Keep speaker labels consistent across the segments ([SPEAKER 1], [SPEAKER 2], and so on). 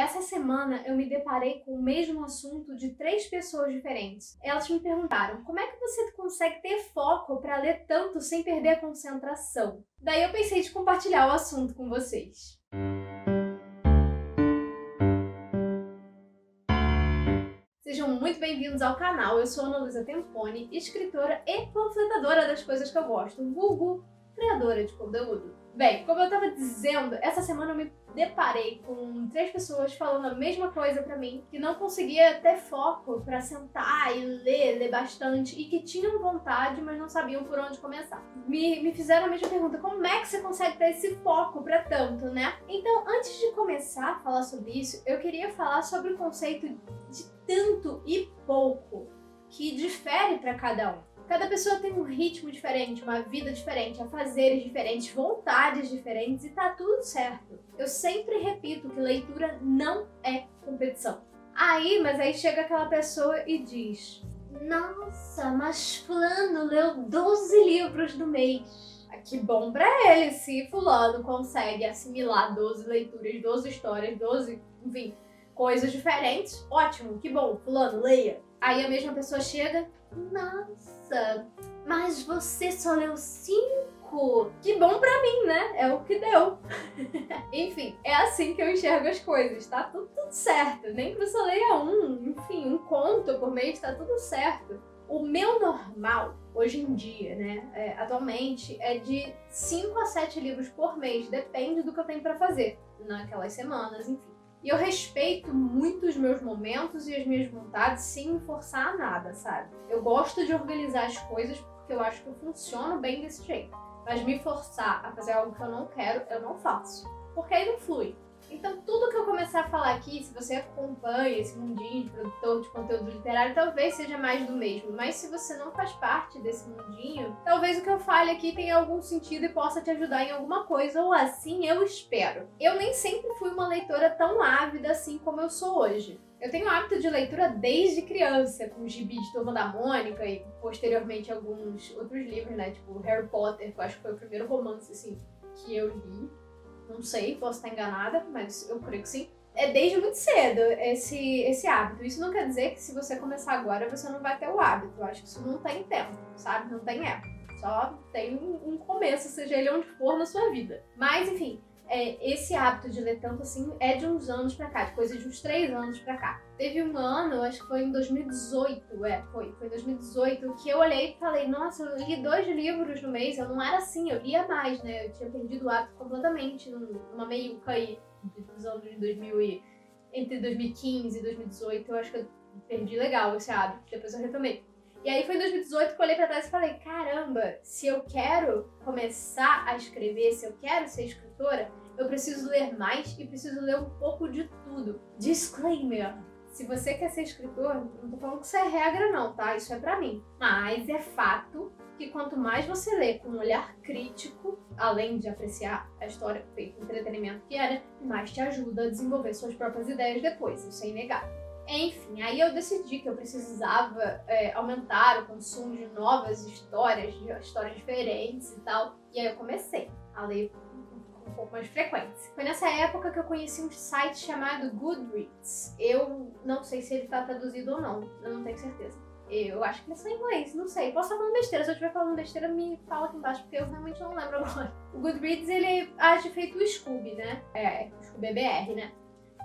[SPEAKER 1] Essa semana eu me deparei com o mesmo assunto de três pessoas diferentes. Elas me perguntaram: como é que você consegue ter foco para ler tanto sem perder a concentração? Daí eu pensei de compartilhar o assunto com vocês. Sejam muito bem-vindos ao canal. Eu sou Ana Luísa Tempone, escritora e panfletadora das coisas que eu gosto, vulgo criadora de conteúdo. Bem, como eu tava dizendo, essa semana eu me deparei com três pessoas falando a mesma coisa para mim, que não conseguia ter foco para sentar e ler, ler bastante, e que tinham vontade, mas não sabiam por onde começar. Me, me fizeram a mesma pergunta: como é que você consegue ter esse foco para tanto, né? Então, antes de começar a falar sobre isso, eu queria falar sobre o conceito de tanto e pouco que difere para cada um. Cada pessoa tem um ritmo diferente, uma vida diferente, afazeres diferentes, vontades diferentes e tá tudo certo. Eu sempre repito que leitura não é competição. Aí, mas aí chega aquela pessoa e diz: Nossa, mas Fulano leu 12 livros no mês. Ah, que bom pra ele se Fulano consegue assimilar 12 leituras, 12 histórias, 12, enfim, coisas diferentes. Ótimo, que bom, Fulano, leia. Aí a mesma pessoa chega nossa, mas você só leu cinco? Que bom pra mim, né? É o que deu. enfim, é assim que eu enxergo as coisas, tá? Tudo, tudo certo. Nem que você leia um, enfim, um conto por mês, tá tudo certo. O meu normal, hoje em dia, né, é, atualmente, é de 5 a 7 livros por mês, depende do que eu tenho para fazer naquelas semanas, enfim. E eu respeito muito os meus momentos e as minhas vontades sem me forçar a nada, sabe? Eu gosto de organizar as coisas porque eu acho que eu funciono bem desse jeito. Mas me forçar a fazer algo que eu não quero, eu não faço. Porque aí não flui. Então, tudo que eu começar a falar aqui, se você acompanha esse mundinho de produtor de conteúdo literário, talvez seja mais do mesmo. Mas se você não faz parte desse mundinho, talvez o que eu fale aqui tenha algum sentido e possa te ajudar em alguma coisa, ou assim eu espero. Eu nem sempre fui uma leitora tão ávida assim como eu sou hoje. Eu tenho hábito de leitura desde criança, com os gibis de Turma da Mônica e posteriormente alguns outros livros, né? Tipo Harry Potter, que eu acho que foi o primeiro romance, assim, que eu li. Não sei, posso estar enganada, mas eu creio que sim. É desde muito cedo esse, esse hábito. Isso não quer dizer que se você começar agora você não vai ter o hábito. Eu acho que isso não tem tempo, sabe? Não tem época. Só tem um começo, seja ele onde for na sua vida. Mas, enfim, é, esse hábito de ler tanto assim é de uns anos pra cá, de coisa de uns três anos pra cá. Teve um ano, acho que foi em 2018, é, foi, foi em 2018, que eu olhei e falei, nossa, eu li dois livros no mês, eu não era assim, eu lia mais, né? Eu tinha perdido o hábito completamente numa meiuca aí dos anos de 2000 e, entre 2015 e 2018, eu acho que eu perdi legal esse hábito, depois eu retomei. E aí foi em 2018 que eu olhei pra trás e falei, caramba, se eu quero começar a escrever, se eu quero ser escritora, preciso ler mais e preciso ler um pouco de tudo. Disclaimer! Se você quer ser escritor, não tô falando que isso é regra não, tá? Isso é para mim. Mas é fato que quanto mais você lê com um olhar crítico, além de apreciar a história feita entretenimento que era, mais te ajuda a desenvolver suas próprias ideias depois. Isso é inegável. Enfim, aí eu decidi que eu precisava é, aumentar o consumo de novas histórias, de histórias diferentes e tal. E aí eu comecei a ler um pouco mais frequente. Foi nessa época que eu conheci um site chamado Goodreads. Eu não sei se ele está traduzido ou não, eu não tenho certeza. Eu acho que ele é só em inglês, não sei. Posso estar falando besteira. Se eu estiver falando besteira, me fala aqui embaixo, porque eu realmente não lembro agora. O Goodreads, ele age feito o Scooby, né? É, o Scooby BR, né?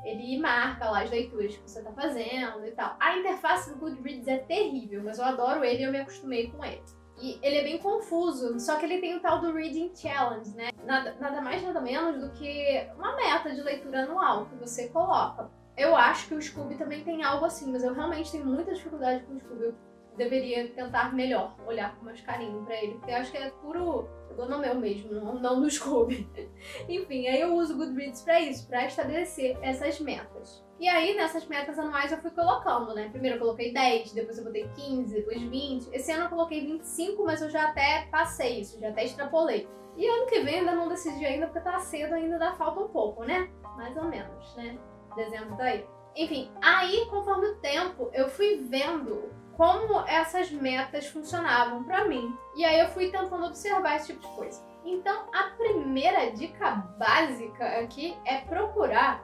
[SPEAKER 1] Ele marca lá as leituras que você tá fazendo e tal. A interface do Goodreads é terrível, mas eu adoro ele e eu me acostumei com ele. E ele é bem confuso, só que ele tem o tal do Reading Challenge, né? Nada, nada mais, nada menos do que uma meta de leitura anual que você coloca. Eu acho que o Scooby também tem algo assim, mas eu realmente tenho muita dificuldade com o Scooby. Eu deveria tentar melhor, olhar com mais carinho para ele, porque eu acho que é puro no meu mesmo, não, no Scooby. Enfim, aí eu uso o Goodreads para isso, para estabelecer essas metas. E aí, nessas metas anuais, eu fui colocando, né? Primeiro eu coloquei 10, depois eu botei 15, depois 20. Esse ano eu coloquei 25, mas eu já até passei isso, já até extrapolei. E ano que vem ainda não decidi ainda, porque tá cedo ainda, dá falta um pouco, né? Mais ou menos, né? Dezembro daí. Enfim, aí, conforme o tempo, eu fui vendo como essas metas funcionavam para mim. E aí eu fui tentando observar esse tipo de coisa. Então, a primeira dica básica aqui é procurar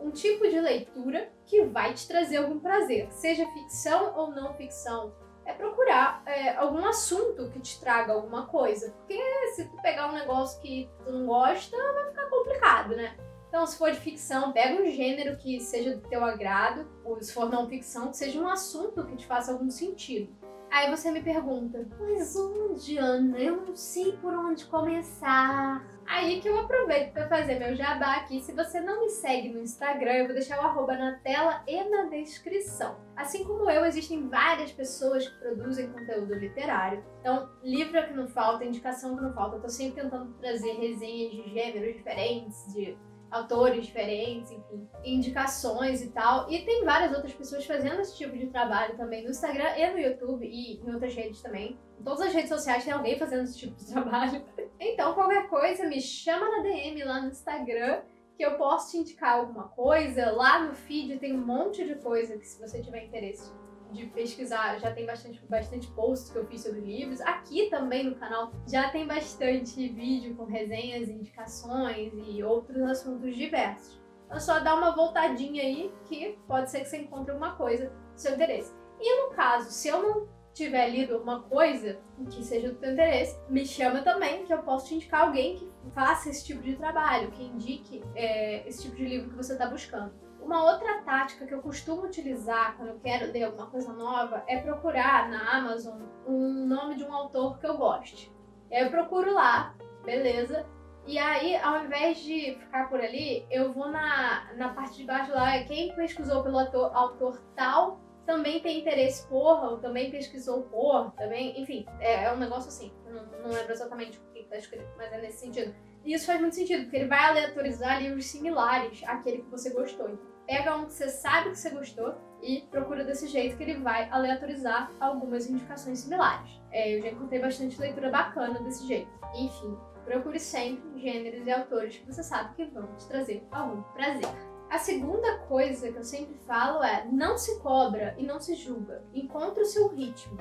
[SPEAKER 1] um tipo de leitura que vai te trazer algum prazer, seja ficção ou não ficção. É procurar é, algum assunto que te traga alguma coisa. Porque se tu pegar um negócio que tu não gosta, vai ficar complicado, né? Então, se for de ficção, pega um gênero que seja do teu agrado, ou se for não ficção, que seja um assunto que te faça algum sentido. Aí você me pergunta, mas onde, Ana? Eu não sei por onde começar. Aí que eu aproveito para fazer meu jabá aqui. Se você não me segue no Instagram, eu vou deixar o arroba na tela e na descrição. Assim como eu, existem várias pessoas que produzem conteúdo literário. Então, livro é que não falta, indicação que não falta. Eu tô sempre tentando trazer resenhas de gêneros diferentes, de autores diferentes, enfim, indicações e tal. E tem várias outras pessoas fazendo esse tipo de trabalho também no Instagram e no YouTube e em outras redes também. Em todas as redes sociais tem alguém fazendo esse tipo de trabalho. Então, qualquer coisa, me chama na DM lá no Instagram que eu posso te indicar alguma coisa. Lá no feed tem um monte de coisa que se você tiver interesse de pesquisar, já tem bastante, bastante posts que eu fiz sobre livros. Aqui também no canal já tem bastante vídeo com resenhas, indicações e outros assuntos diversos. Então só dá uma voltadinha aí que pode ser que você encontre alguma coisa do seu interesse. E no caso, se eu não tiver lido alguma coisa que seja do seu interesse, me chama também, que eu posso te indicar alguém que faça esse tipo de trabalho, que indique é, esse tipo de livro que você está buscando. Uma outra tática que eu costumo utilizar quando eu quero ler alguma coisa nova é procurar na Amazon um nome de um autor que eu goste. Aí eu procuro lá, beleza? E aí, ao invés de ficar por ali, eu vou na, na parte de baixo lá, quem pesquisou pelo autor, autor tal também tem interesse por, ou também pesquisou por, também, enfim, é, é um negócio assim. Não, não lembro exatamente o que está escrito, mas é nesse sentido. E isso faz muito sentido, porque ele vai aleatorizar livros similares àquele que você gostou. Pega um que você sabe que você gostou e procura desse jeito que ele vai aleatorizar algumas indicações similares. É, eu já encontrei bastante leitura bacana desse jeito. Enfim, procure sempre gêneros e autores que você sabe que vão te trazer algum prazer. A segunda coisa que eu sempre falo é não se cobra e não se julga. Encontre o seu ritmo.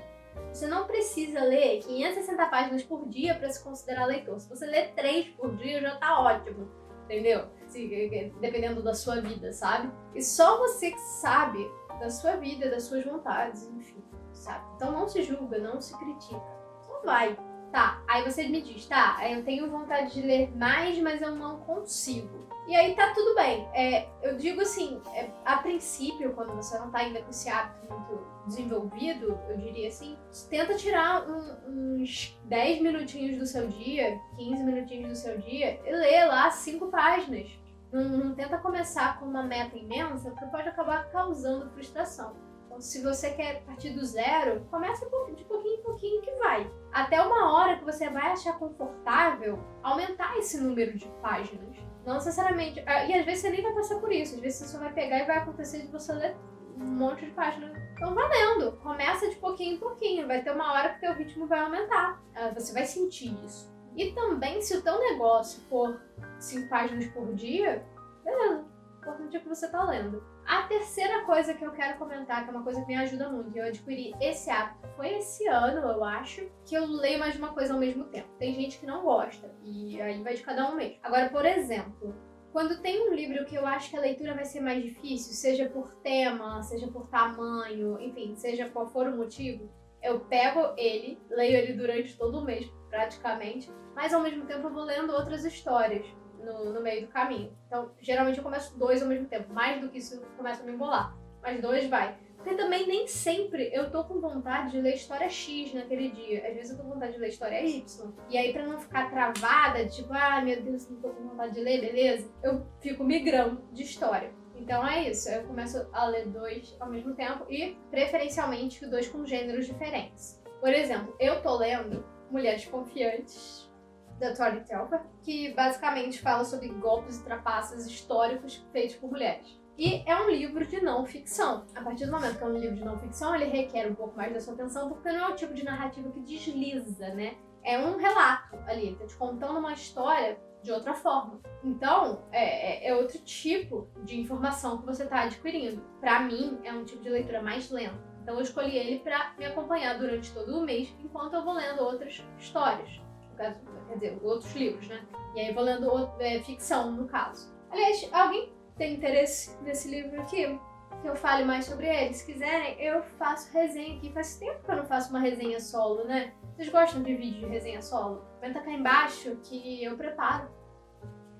[SPEAKER 1] Você não precisa ler 560 páginas por dia para se considerar leitor. Se você ler 3 por dia, já tá ótimo. Entendeu? Dependendo da sua vida, sabe? E só você que sabe da sua vida, das suas vontades, enfim, sabe? Então não se julga, não se critica. Só vai. Tá, aí você me diz, tá, eu tenho vontade de ler mais, mas eu não consigo. E aí tá tudo bem. É, eu digo assim, é, a princípio, quando você não tá ainda com esse hábito muito desenvolvido, eu diria assim, tenta tirar um, uns 10 minutinhos do seu dia, 15 minutinhos do seu dia e ler lá cinco páginas. Não, não tenta começar com uma meta imensa, porque pode acabar causando frustração. Se você quer partir do zero, começa de pouquinho em pouquinho que vai. Até uma hora que você vai achar confortável aumentar esse número de páginas. Não necessariamente. Ah, e às vezes você nem vai passar por isso. Às vezes você só vai pegar e vai acontecer de você ler um monte de páginas. Então valendo. Começa de pouquinho em pouquinho. Vai ter uma hora que teu ritmo vai aumentar. Ah, você vai sentir isso. E também, se o teu negócio for cinco páginas por dia, beleza. O importante é que você tá lendo. A terceira coisa que eu quero comentar, que é uma coisa que me ajuda muito, e eu adquiri esse hábito, foi esse ano, eu acho, que eu leio mais de uma coisa ao mesmo tempo. Tem gente que não gosta, e aí vai de cada um mesmo. Agora, por exemplo, quando tem um livro que eu acho que a leitura vai ser mais difícil, seja por tema, seja por tamanho, enfim, seja qual for o motivo, eu pego ele, leio ele durante todo o mês, praticamente, mas ao mesmo tempo eu vou lendo outras histórias no, no meio do caminho. Então, geralmente eu começo dois ao mesmo tempo. Mais do que isso, começa a me embolar. Mas dois vai. Porque também nem sempre eu tô com vontade de ler história X naquele dia. Às vezes eu tô com vontade de ler história Y. E aí, pra não ficar travada, tipo, ah, meu Deus, não tô com vontade de ler, beleza? Eu fico migrando de história. Então é isso, eu começo a ler dois ao mesmo tempo e, preferencialmente, dois com gêneros diferentes. Por exemplo, eu tô lendo Mulheres Confiantes, da Tori Telfer, que basicamente fala sobre golpes e trapaças históricos feitos por mulheres. E é um livro de não ficção. A partir do momento que é um livro de não ficção, ele requer um pouco mais da sua atenção, porque não é o tipo de narrativa que desliza, né? É um relato ali, tá te contando uma história de outra forma. Então, é, é, é outro tipo de informação que você está adquirindo. Para mim, é um tipo de leitura mais lenta. Então, eu escolhi ele para me acompanhar durante todo o mês, enquanto eu vou lendo outras histórias quer dizer, outros livros, né? E aí vou lendo é, ficção, no caso. Aliás, alguém tem interesse nesse livro aqui, que eu fale mais sobre ele, se quiserem, eu faço resenha aqui. Faz tempo que eu não faço uma resenha solo, né? Vocês gostam de vídeo de resenha solo? Comenta cá embaixo que eu preparo.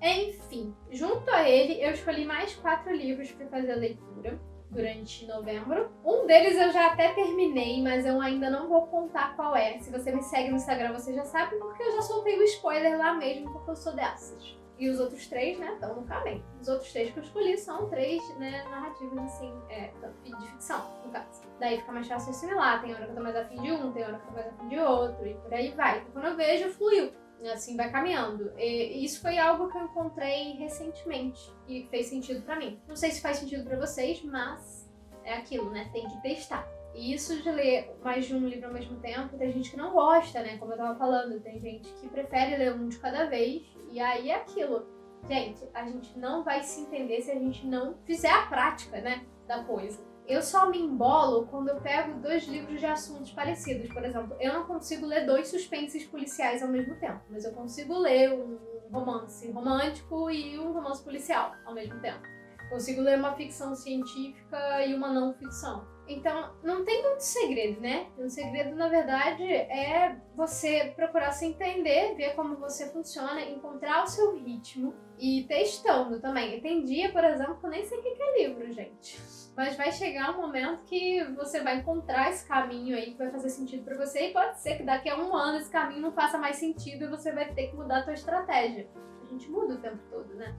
[SPEAKER 1] Enfim, junto a ele, eu escolhi mais quatro livros para fazer a leitura durante novembro. Um deles eu já até terminei, mas eu ainda não vou contar qual é. Se você me segue no Instagram, você já sabe, porque eu já soltei o spoiler lá mesmo, porque eu sou dessas. E os outros três, né, estão no caminho. Os outros três que eu escolhi são três, né, narrativas, assim, é, de ficção, no caso. Daí fica mais fácil assimilar. Tem hora que eu tô mais afim de um, tem hora que eu tô mais afim de outro, e por aí vai. Então, quando eu vejo, fluiu. Assim, vai caminhando. E isso foi algo que eu encontrei recentemente e fez sentido para mim. Não sei se faz sentido para vocês, mas é aquilo, né? Tem que testar. E isso de ler mais de um livro ao mesmo tempo, tem gente que não gosta, né? Como eu tava falando, tem gente que prefere ler um de cada vez. E aí é aquilo. Gente, a gente não vai se entender se a gente não fizer a prática, né? Da coisa. Eu só me embolo quando eu pego dois livros de assuntos parecidos. Por exemplo, eu não consigo ler dois suspenses policiais ao mesmo tempo, mas eu consigo ler um romance romântico e um romance policial ao mesmo tempo. Consigo ler uma ficção científica e uma não ficção. Então, não tem muito segredo, né? O segredo, na verdade, é você procurar se entender, ver como você funciona, encontrar o seu ritmo e testando também. Tem dia, por exemplo, que eu nem sei o que é livro, gente. Mas vai chegar um momento que você vai encontrar esse caminho aí que vai fazer sentido para você e pode ser que daqui a um ano esse caminho não faça mais sentido e você vai ter que mudar a sua estratégia. A gente muda o tempo todo, né?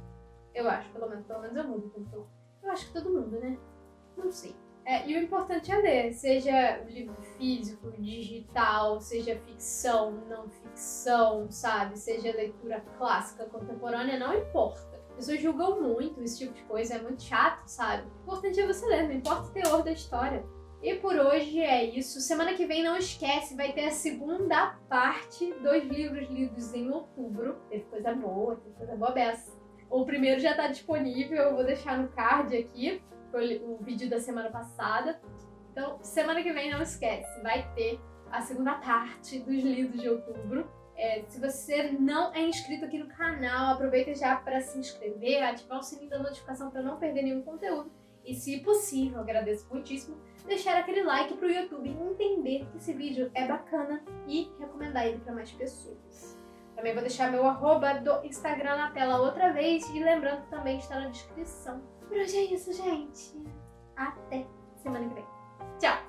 [SPEAKER 1] Eu acho, pelo menos, pelo menos eu mudo o tempo todo. Eu acho que todo mundo, né? Não sei. É, e o importante é ler, seja livro físico, digital, seja ficção, não ficção, sabe? Seja leitura clássica, contemporânea, não importa. As pessoas julgam muito esse tipo de coisa, é muito chato, sabe? O importante é você ler, não importa o teor da história. E por hoje é isso. Semana que vem, não esquece, vai ter a segunda parte dos livros lidos em outubro. Teve coisa boa, teve coisa boa beça. O primeiro já está disponível, eu vou deixar no card aqui foi o vídeo da semana passada. Então, semana que vem, não esquece, vai ter a segunda parte dos lidos de outubro. É, se você não é inscrito aqui no canal, aproveita já para se inscrever, ativar o sininho da notificação para não perder nenhum conteúdo. E se possível, agradeço muitíssimo, deixar aquele like para o YouTube entender que esse vídeo é bacana e recomendar ele para mais pessoas. Também vou deixar meu arroba do Instagram na tela outra vez e lembrando que também está na descrição. Por hoje é isso, gente. Até semana que vem. Tchau!